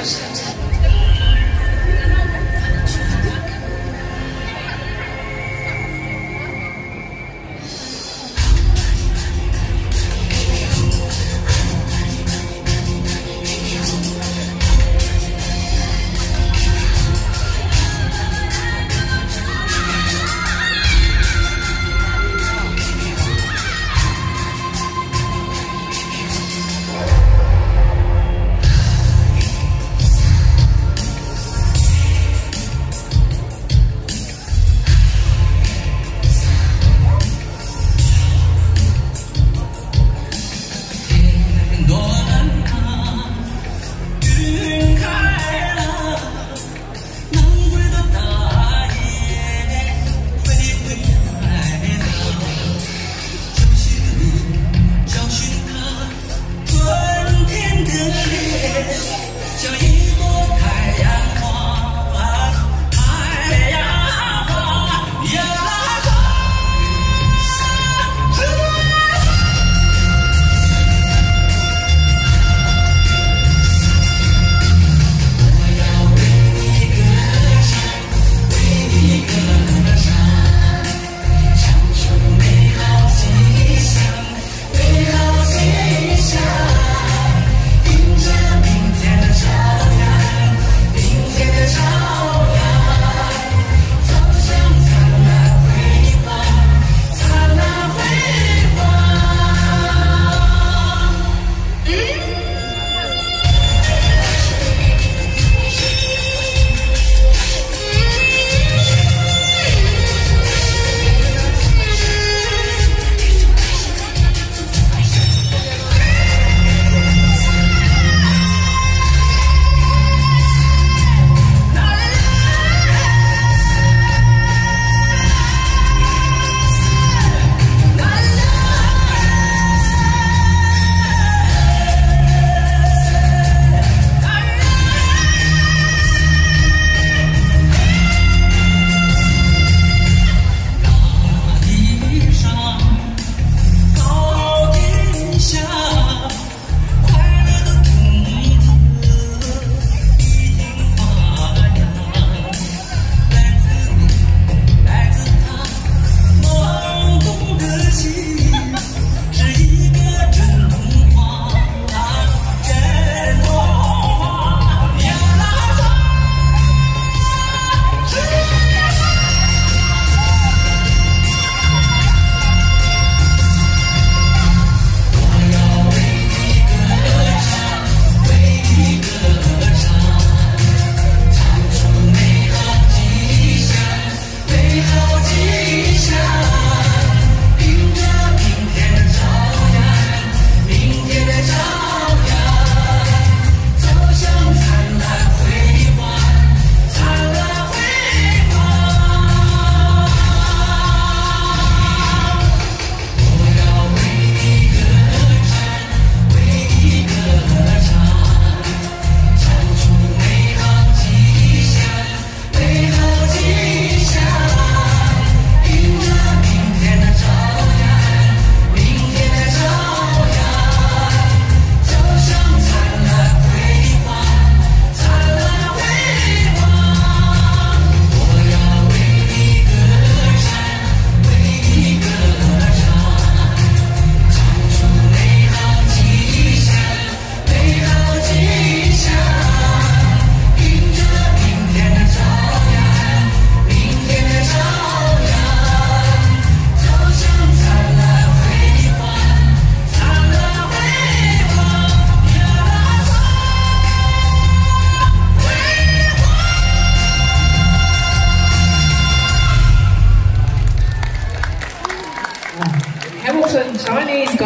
Hamilton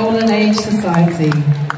Golden Age Society.